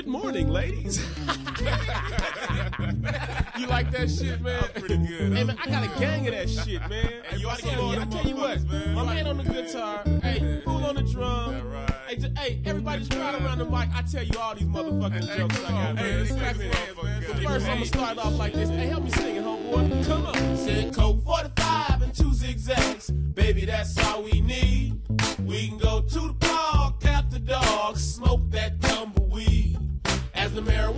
Good morning, ladies. you like that shit, man? I'm Pretty good. Hey man, I got a gang of that shit, man. Hey, you I oughta tell get all you, I tell you what, motherfuckers, man. my man on the guitar, hey, fool on the drum. Right. Hey, just, hey, everybody just crowd around the mic. I tell you all these motherfucking Hey, jokes come I got, on, man. man. Listen, man. man. But first, I'm gonna start off like this. Hey, help me sing it, homeboy. Come on. Said Coke 45 and two zigzags. Baby, that's all we need. We can go to the park after dog, smoke that tumbleweed.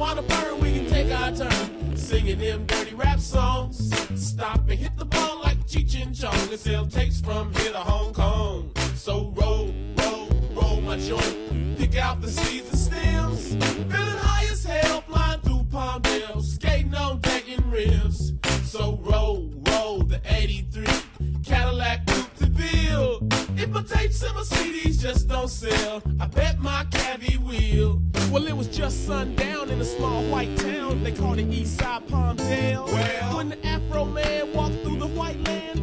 Burn, we can take our turn singing them dirty rap songs. Stop and hit the ball like Cheech and Chong and sell tapes from here to Hong Kong. So roll, roll, roll my joint. Pick out the seeds and stems. Feeling high as hell, flying through Palmdale, skating on deck and rims. So roll, roll the 83 Cadillac Coupe de Ville. If my tapes and my CDs just don't sell, I bet my cabbie will. Well, it was just sundown in a small white town. They called it Eastside Palmdale. Well. when the Afro man walked through the white land,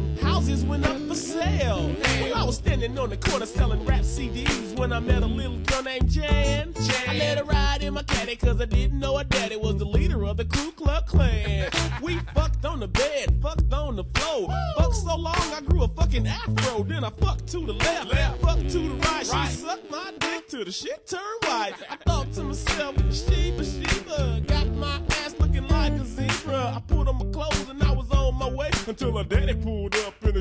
was standing on the corner selling rap CDs when I met a little girl named Jan. I let her ride in my caddy cause I didn't know her daddy was the leader of the Ku Klux Klan. we fucked on the bed, fucked on the floor. Fucked so long I grew a fucking afro. Then I fucked to the left, Left. fucked to the right. Right. She sucked my dick till the shit turned white. I thought to myself, Sheba, Sheba, got my ass looking like a zebra. I put on my clothes and I was on my way until her daddy pulled up in a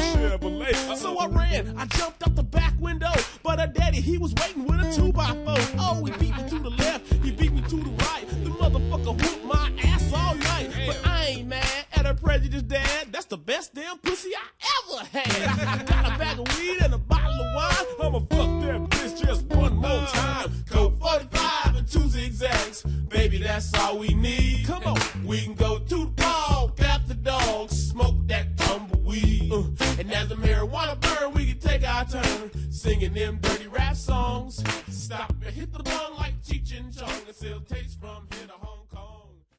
So I ran, I jumped out the back window, but her daddy, he was waiting with a two by four. Oh, he beat me to the left, he beat me to the right. The motherfucker whooped my ass all night. But I ain't mad at her prejudiced dad. That's the best damn pussy I ever had. Got a bag of weed and a bottle of wine. I'ma fuck that bitch just one more time. Coke 45 and two zigzags. Baby, that's all we need. Come on. We can go to singing them dirty rap songs. Stop and hit the bong like Cheech and Chong and still taste from here to home.